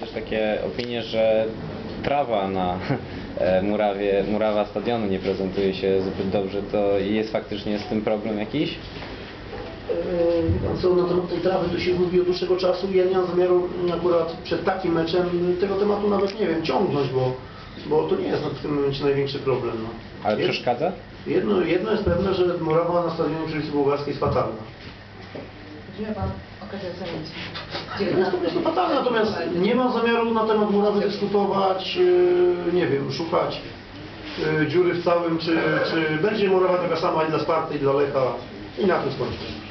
też takie opinie, że trawa na e, murawie, murawa stadionu nie prezentuje się zbyt dobrze. To jest faktycznie z tym problem jakiś? Pan co, na temat tej trawy to się mówi od dłuższego czasu i ja nie mam zamiaru akurat przed takim meczem tego tematu nawet, nie wiem, ciągnąć, bo, bo to nie jest w tym momencie największy problem. No. Ale Jed- przeszkadza? Jedno, jedno jest pewne, że murawa na stadionie przy ulicy Bułgarskiej jest fatalna. Miał Pan to fatalne, natomiast nie mam zamiaru na temat murawy dyskutować, yy, nie wiem, szukać yy, dziury w całym, czy, czy będzie murawa taka sama i dla Sparty, i dla Lecha i na tym skończyć.